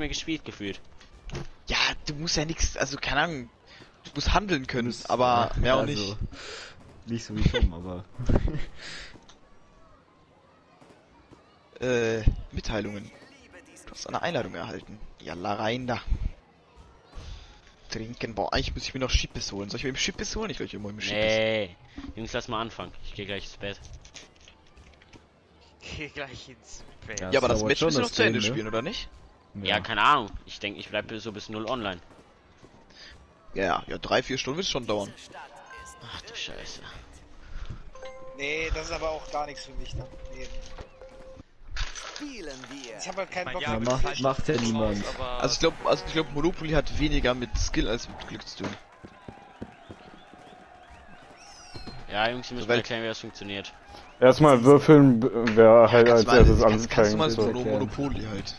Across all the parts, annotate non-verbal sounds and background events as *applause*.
mehr gespielt gefühlt. Ja, du musst ja nichts, also keine Ahnung, du musst handeln können, aber mehr auch also, nicht. Nicht so wie Tom, *laughs* aber. *laughs* Äh, Mitteilungen. Du hast eine Einladung erhalten. Jalla rein da. Trinken. Boah, eigentlich muss ich mir noch Chippes holen. Soll ich mir Chippes holen? Ich gleich immer im Chippes. Nee. Jungs, lass mal anfangen. Ich gehe gleich ins Bett. Geh gleich ins Bett. Ja, aber das Match müssen wir noch zu Ende ne? spielen, oder nicht? Ja, keine Ahnung. Ich denke, ich bleibe so bis null online. Ja, ja, ja, drei, vier Stunden wird es schon dauern. Ach du Scheiße. Nee, das ist aber auch gar nichts für mich dann. Nee. Spielen wir. Ich habe halt keinen Mein Bock Ja, macht- macht ja raus, niemand. aber Also ich glaube, also ich glaube, Monopoly hat weniger mit Skill als mit Glück zu tun. Ja, Jungs, ihr müsst mir erklären, wie das funktioniert. Erstmal würfeln, wer halt als Ganz, erstes ganz, ganz anfängt. normal so so. Mono- Monopoly halt.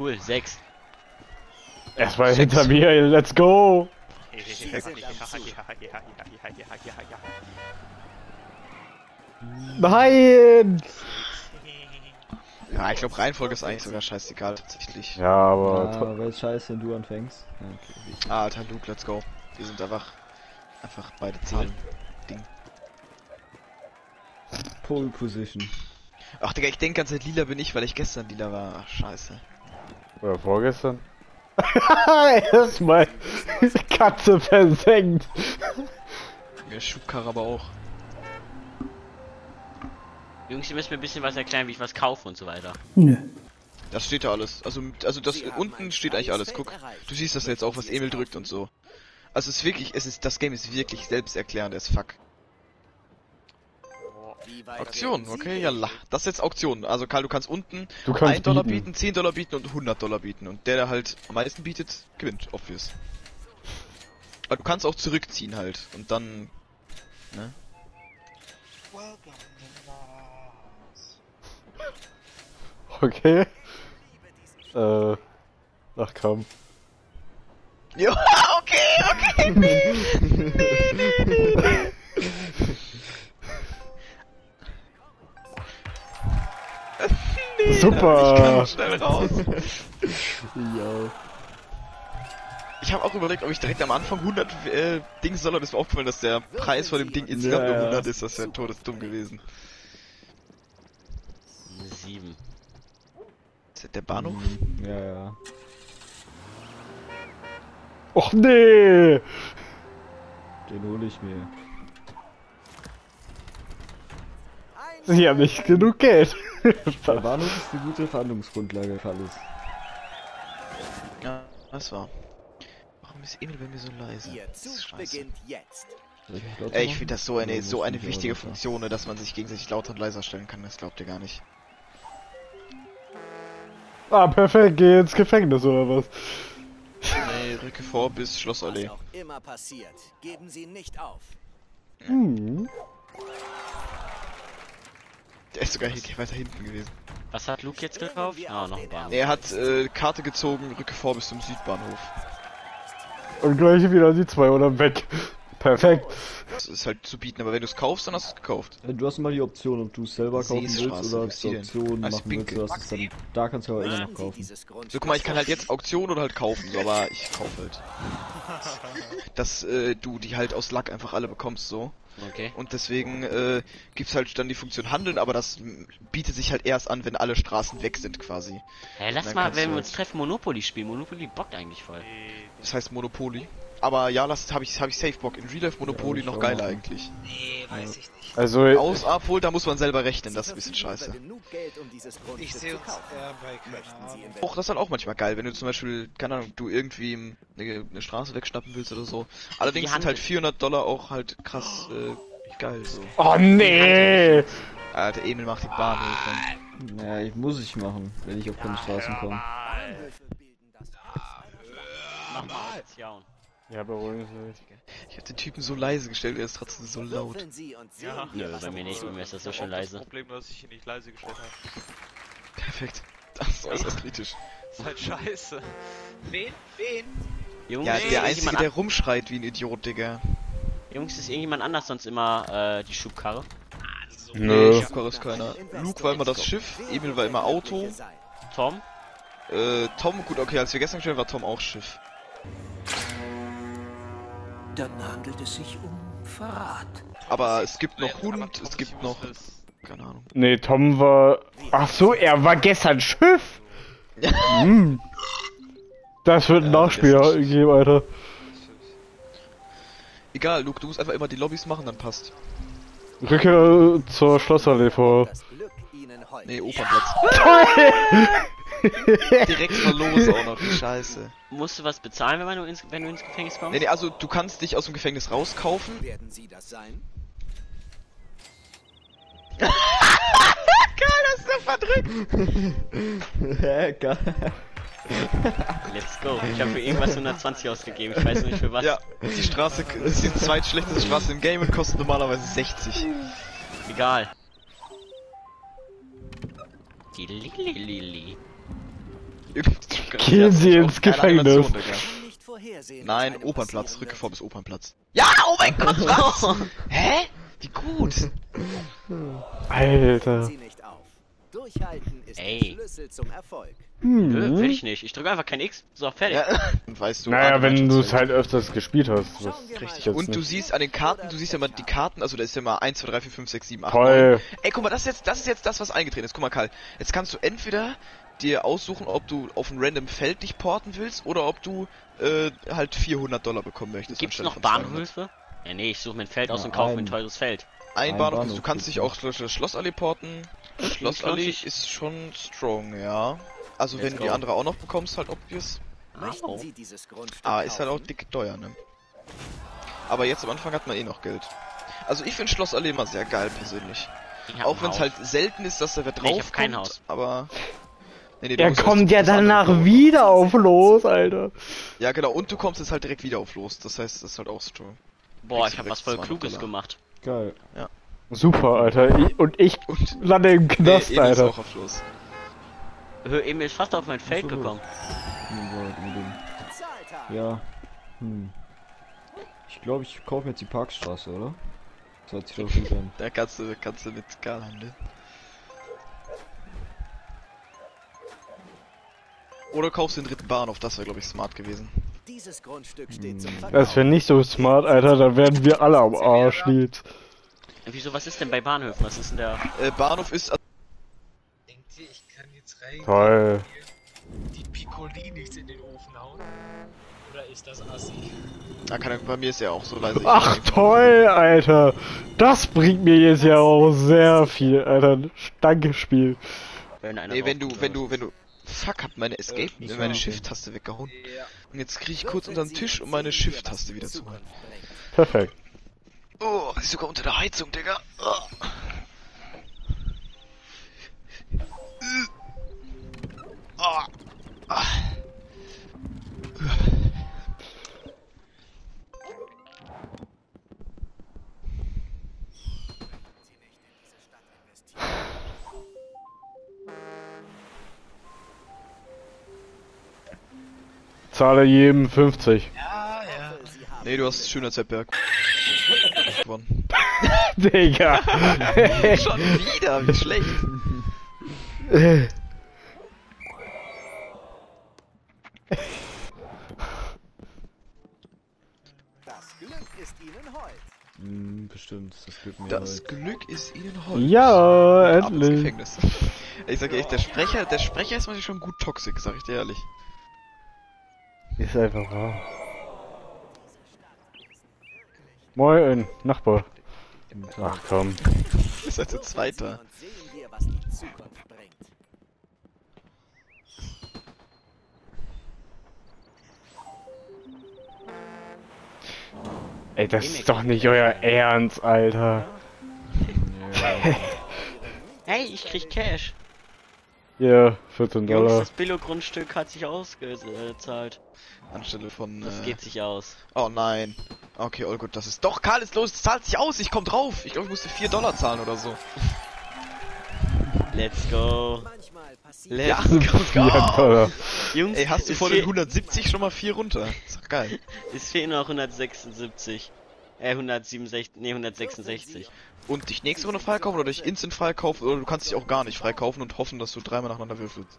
Cool, sechs. Erstmal hinter mir, let's go! Ja, ja, ja. Nein! Ja, ich glaube Reihenfolge ist eigentlich sogar scheißegal tatsächlich. Ja, aber Ja, ist scheiße, wenn du anfängst. Okay. Ah, Alter, Luke, let's go. Wir sind einfach, einfach beide zählen. Pole Position. Ach Digga, ich denke ganz Zeit lila bin ich, weil ich gestern lila war. Ach, scheiße. Oder vorgestern? *laughs* Erstmal Katze versenkt. Mir Schubkarre aber auch. Jungs, ihr müsst mir ein bisschen was erklären, wie ich was kaufe und so weiter. Das steht da alles. Also, also das unten steht eigentlich alles. Guck, du siehst das jetzt auch, was Emil drückt und so. Also es ist wirklich, es ist, das Game ist wirklich selbsterklärend as fuck. Auktion, okay, ja, Das ist jetzt Auktion. Also Karl, du kannst unten Du kannst 1 Dollar bieten. bieten, 10 Dollar bieten und 100 Dollar bieten. Und der, der halt am meisten bietet, gewinnt, obvious. Aber du kannst auch zurückziehen halt. Und dann, ne? Okay. Äh. Ach komm. *laughs* Ja, okay, okay. *laughs* Super. Ich kann schnell raus. *laughs* Ja. Ich habe auch überlegt, ob ich direkt am Anfang 100 äh, Dings soll, aber ist mir aufgefallen, dass der Preis von dem Ding insgesamt Ja, nur ja. 100 ist. Das wäre todesdumm gewesen. Sieben. Ist das der Bahnhof? Ja, ja. Och nee! Den hole ich mir. Sie haben nicht genug Geld. Der Bahnhof ist eine gute Verhandlungsgrundlage für alles. Ja, das war. Warum ist Emil bei mir so leise? Ihr Das ist Zug scheiße. beginnt jetzt. Ey, ich finde das so eine, so eine ich wichtige? Funktion, dass man sich gegenseitig lauter und leiser stellen kann. Das glaubt ihr gar nicht. ah, perfekt, geh ins Gefängnis oder was? Nee, rücke vor bis Was Schlossallee. auch immer passiert, geben Sie nicht auf. Hm. Der ist sogar hier weiter hinten gewesen. Was hat Luke jetzt gekauft? Ah, noch ein Bahn. Nee, er hat äh, Karte gezogen, rücke vor bis zum Südbahnhof. Und gleich wieder die zwei oder weg. Perfekt. Das ist halt zu bieten, aber wenn du es kaufst, dann hast du es gekauft. Äh, Du hast immer die Option, ob du es selber kaufen willst oder denn? Option machen Pinke. willst. Du hast es dann, da kannst du aber immer noch kaufen. So, guck mal, ich kann halt jetzt Auktion oder halt kaufen, so, aber ich kaufe halt. *laughs* Dass äh, du die halt aus Lack einfach alle bekommst, so. Okay. Und deswegen äh, gibt's halt dann die Funktion Handeln, aber das bietet sich halt erst an, wenn alle Straßen weg sind quasi. Hä, lass mal, wenn wir uns treffen, Monopoly spielen. Monopoly bockt eigentlich voll. Das heißt Monopoly. Aber ja, das habe ich, hab ich Safe Bock. In Real Life Monopoly ich noch auch. geiler eigentlich. Nee, weiß ich nicht. Also, Aus, obwohl, da muss man selber rechnen, das ist ein bisschen scheiße. um Ich sehe uns eher bei? Auch das ist dann auch manchmal geil, wenn du zum Beispiel, keine Ahnung, du irgendwie eine, eine Straße wegschnappen willst oder so. Allerdings sind halt 400 Dollar auch halt krass äh, geil so. oh nee! Alter, Emil macht die Bahnhöfe. Ja, ich muss ich machen, wenn ich auf keine Straßen komme. Mach mal. Ja, beruhigen Sie sich. Ich hab den Typen so leise gestellt, er ist trotzdem so laut. Ja. Nö, was bei mir nicht, bei mir ist das so schön Das leise. Problem, dass ich ihn nicht leise gestellt habe. Perfekt. Das ist äußerst kritisch. ist halt scheiße. Wen? Wen? Jungs, Ja, ist der Einzige, irgendjemand der rumschreit wie ein Idiot, Digga. Jungs, ist irgendjemand anders sonst immer äh, die Schubkarre? Nee, Nö. Schubkarre ist keiner. Luke war immer das Schiff, Emil war immer Auto. Tom? Äh, Tom, gut, okay, als wir gestern haben, war Tom auch Schiff. Dann handelt es sich um Verrat. Aber es gibt noch Hund, es gibt noch... Keine Ahnung. Nee, Tom war. Ach so, er war gestern Schiff! *laughs* Hm. Das wird ein Ja, Nachspiel geben, Alter. Egal, Luke, du musst einfach immer die Lobbys machen, dann passt. Rücke zur Schlossallee vor. Nee, Opernplatz. *laughs* *laughs* Direkt verlos auch noch, wie scheiße. Musst du was bezahlen, wenn du ins, wenn du ins Gefängnis kommst? Nee, nee, also du kannst dich aus dem Gefängnis rauskaufen. Werden sie das sein? Hä, *laughs* geil. *laughs* Let's go. Ich habe für irgendwas 120 ausgegeben. Ich weiß nicht für was. Ja, die Straße ist die zweitschlechteste Straße im Game und kostet normalerweise 60. Egal. Die Lili. Gehen Sie ins Gefängnis. Nein, Opernplatz, rücke vor bis Opernplatz. Ja, oh mein Gott, *laughs* was? Hä? Wie gut. Alter. Ist Ey. der Schlüssel zum Erfolg. Nö, will Hm. ich nicht. Ich drücke einfach kein X. So, fertig. Ja, *laughs* weißt du. Naja, wenn du es halt öfters gespielt hast. Das richtig Und du siehst an den Karten, du siehst ja mal die Karten, also da ist ja mal 1, 2, 3, 4, 5, 6, 7, 8, Toll. 9. Ey, guck mal, das ist jetzt, das ist jetzt das, was eingetreten ist. Guck mal, Karl. Jetzt kannst du entweder dir aussuchen, ob du auf ein random Feld dich porten willst oder ob du äh, halt 400 Dollar bekommen möchtest. Gibt's anstelle noch von 200. Bahnhöfe? Ja, nee, ich suche mir ein Feld aus Ja, und kaufe mir ein teures Feld. Ein Ein Bahnhof, Bahnhof du kannst dich auch Schloss, Schlossallee porten. Schlossallee ist schon strong, ja. Also Let's wenn du die andere auch noch bekommst, halt obvious. Möchten. Sie dieses Grundstück Ah, ist halt auch dick teuer, ne? Aber jetzt am Anfang hat man eh noch Geld. Also ich finde Schlossallee immer sehr geil persönlich. Auch wenn es halt selten ist, dass da wer Nee, drauf ich hab kein kommt, Haus. aber... Nee, nee, Er kommt ja danach bauen. wieder auf los, Alter. Ja genau, und du kommst jetzt halt direkt wieder auf los. Das heißt, das ist halt auch strong. Boah, ich du habe was voll 200 Kluges Dollar. gemacht. Geil. Super, Alter. Ich, und ich Und lande im Knast, nee, Emil ist Alter. auch auf los. Hör, Emil ist fast auf mein Feld so. gekommen. Zahltag. Ja. Hm. Ich glaube, ich kaufe mir jetzt die Parkstraße, oder? Das hört sich doch gut an. Da kannst du, kannst du mit Karl handeln. Oder kaufst den dritten Bahnhof, das wäre glaube ich smart gewesen. Dieses Grundstück steht zum Verkauf. Das wäre nicht so smart, Alter. Da werden wir alle am Arsch liegt. Wieso, was ist denn bei Bahnhöfen? Was ist denn der... Äh, Bahnhof ist... Denkt ihr, ich kann jetzt rein Toll. die Piccolinis in den Ofen hauen? Oder ist das assi? Da kann er, bei mir ist er auch so leise. Ach toll, Alter. Das bringt mir jetzt ja auch sehr viel, Alter. Stankespiel. Wenn einer Nee, wenn du, wenn du, wenn du... Fuck, hab meine Escape, das meine. Shift-Taste weggehauen. Ja. Und jetzt kriege ich kurz unter den Tisch, und um meine Shift-Taste wieder zu holen. Perfekt. Oh, ist sogar unter der Heizung, Digga. Oh. Ah. Zahle jedem 50. Ja, ja. Sie haben Nee, du hast Schönheitswettbewerb gewonnen. *laughs* Digga. Schon wieder, wie schlecht. Das Glück ist Ihnen hold. Hm, bestimmt. Das gibt mir Das. Glück ist ihnen Holz. ja, endlich. Ich sag echt, der Sprecher, der Sprecher ist manchmal schon gut toxisch, sag ich dir ehrlich. Ist einfach wahr. Moin, Nachbar. Ach komm. Ist also Würfeln Zweiter. Sie und sehen wir, was die Zukunft bringt. Ey, das ist doch nicht euer Ernst, Alter. Hey, ich krieg Cash. Hier, 14 Jungs, Dollar. das Billo-Grundstück hat sich ausgezahlt. Anstelle von. Das äh, geht sich aus. Oh nein. Okay, oh gut, das ist. Doch, Karl ist los, es zahlt sich aus, ich komm drauf. Ich glaube, ich musste 4 Dollar zahlen oder so. Let's go. Manchmal passiert Ja, 4 *laughs* Dollar. Jungs, Ey, hast du vor den fehl- 170 schon mal 4 runter? Ist doch geil. Es fehlen noch 176. Äh, 167, nee, 166. Und dich nächste Runde freikaufen oder dich instant freikaufen oder du kannst dich auch gar nicht freikaufen und hoffen, dass du dreimal nacheinander würfelst.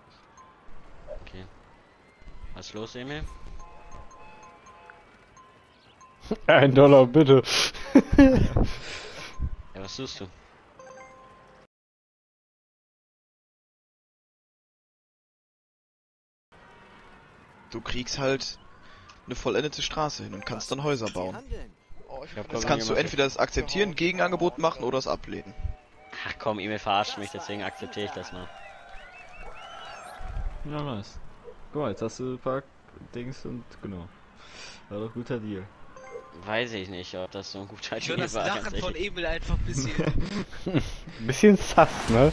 Okay. Was ist los, Emil? *laughs* Ein Dollar, bitte. Ja, was suchst du? Du kriegst halt eine vollendete Straße hin und kannst dann Häuser bauen. Jetzt kannst du entweder das akzeptieren, Gegenangebot machen oder es ablehnen. Ach komm, Emil verarscht mich, deswegen akzeptiere ich das mal. Ja, nice. Guck mal, jetzt hast du ein paar Dings und genau. War doch guter Deal. Weiß ich nicht, ob das so ein guter Ich höre Deal das war. Lachen von. Emil einfach ein bisschen. *laughs* Ein bisschen sass, ne?